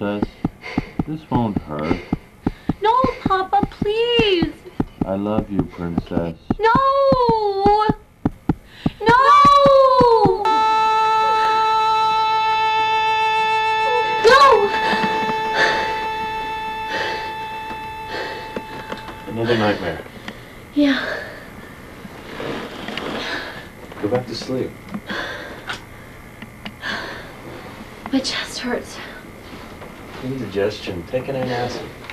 Relax, princess. This won't hurt. No, Papa, please. I love you, princess. No! No! No! Another nightmare. Yeah. Go back to sleep. My chest hurts. Indigestion. taking an antacid.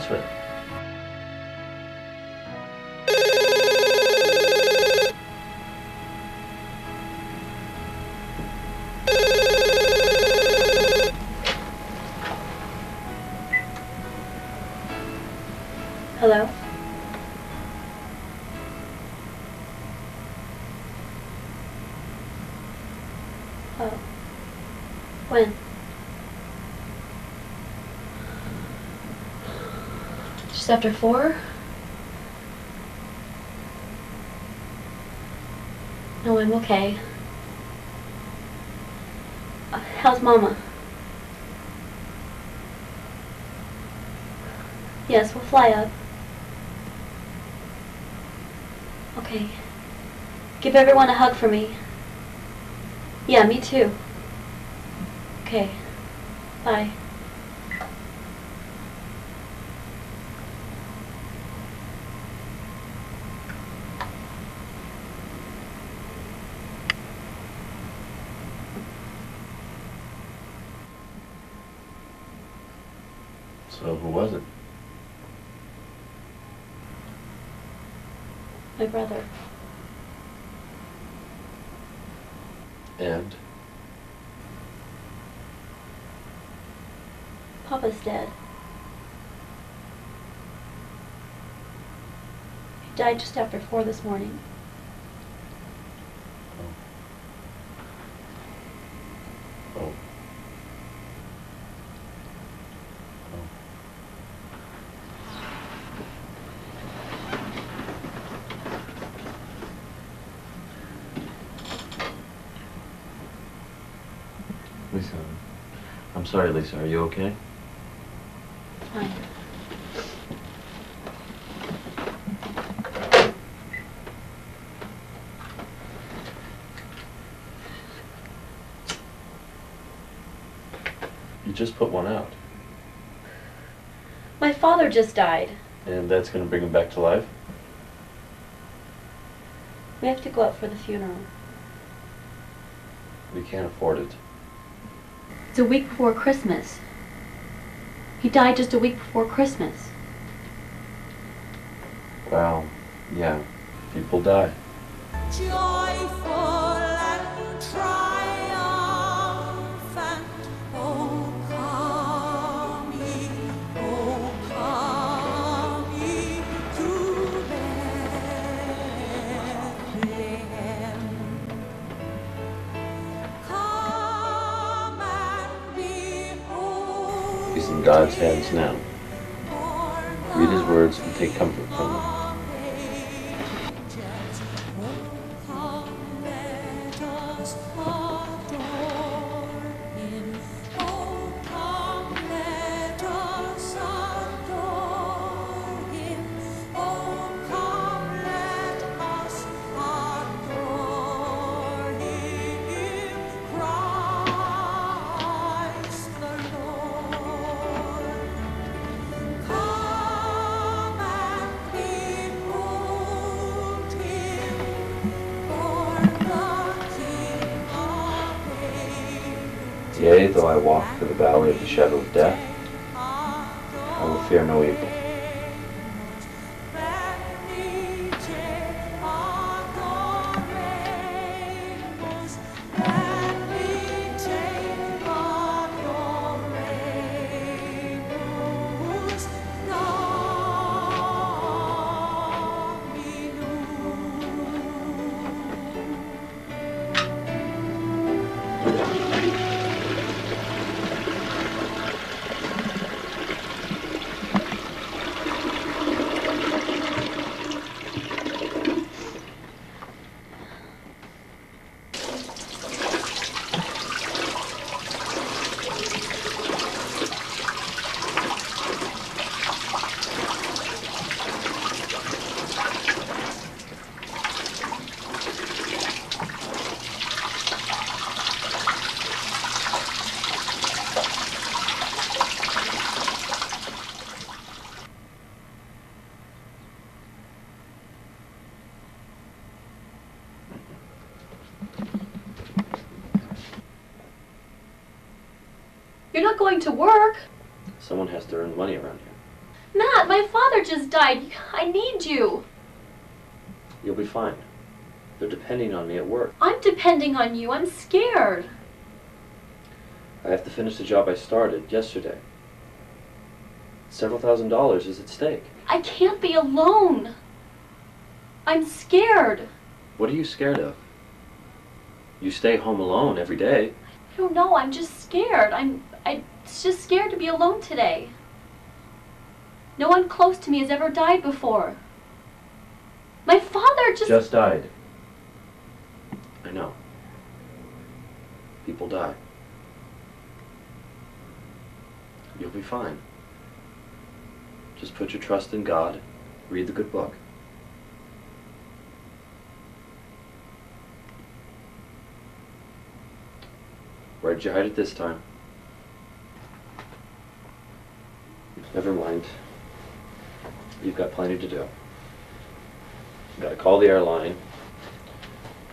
Answer it. Hello? Oh. When? After four? No, I'm okay. How's Mama? Yes, we'll fly up. Okay. Give everyone a hug for me. Yeah, me too. Okay. Bye. So who was it? My brother. And? Papa's dead. He died just after four this morning. Oh. Oh. Lisa. I'm sorry, Lisa. Are you okay? Fine. You just put one out. My father just died. And that's gonna bring him back to life? We have to go out for the funeral. We can't afford it. It's a week before Christmas. He died just a week before Christmas. Well, yeah. People die. Joyful and triumphant, God's hands now. Read his words and take comfort from them. Though I walk through the valley of the shadow of death, I will fear no evil. You're not going to work. Someone has to earn money around here. Matt, my father just died. I need you. You'll be fine. They're depending on me at work. I'm depending on you. I'm scared. I have to finish the job I started yesterday. Several thousand dollars is at stake. I can't be alone. I'm scared. What are you scared of? You stay home alone every day. I don't know. I'm just scared. I'm I just scared to be alone today. No one close to me has ever died before. My father just, Just died. I know. People die. You'll be fine. Just put your trust in God, read the good book. Where'd you hide it this time? You've got plenty to do. You've gotta call the airline,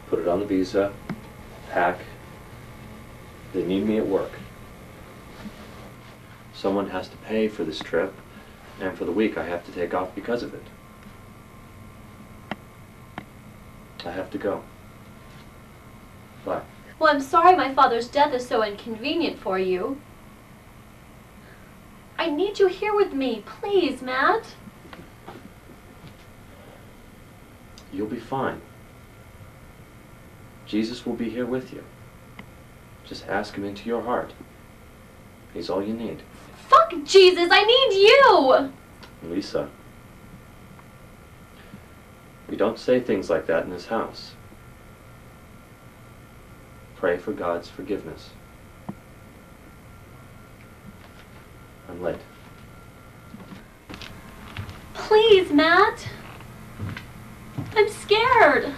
put it on the visa, pack. They need me at work. Someone has to pay for this trip, and for the week I have to take off because of it. I have to go. Bye. Well, I'm sorry my father's death is so inconvenient for you. I need you here with me, please, Matt. You'll be fine. Jesus will be here with you. Just ask him into your heart. He's all you need. Fuck Jesus, I need you! Lisa. We don't say things like that in this house. Pray for God's forgiveness. I'm late. Please, Matt. I'm scared.